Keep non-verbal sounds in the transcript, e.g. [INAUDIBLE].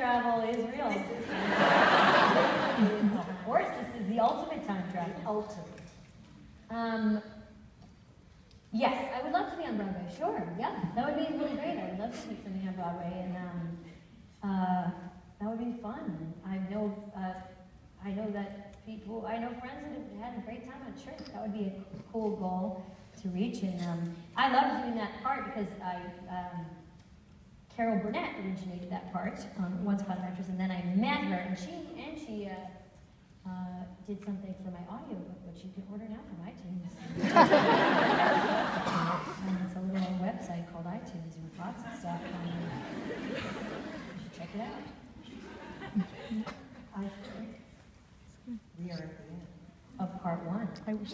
travel is real. of course, this is the ultimate time travel. Ultimate. Um, yes, I would love to be on Broadway. Sure, yeah, that would be really great. I would love to see something on Broadway, and um, uh, that would be fun. I know, uh, I know that people, I know friends that have had a great time at church. That would be a cool goal to reach. And um, I love doing that part because I, um, Carol Burnett originated that part on Once Upon a Mattress, and then I met her, and she and she. Uh, uh, did something for my audiobook, which you can order now from iTunes. [LAUGHS] and it's a little website called iTunes with lots of stuff it. You should check it out. I think we are at the end of part one. I wish.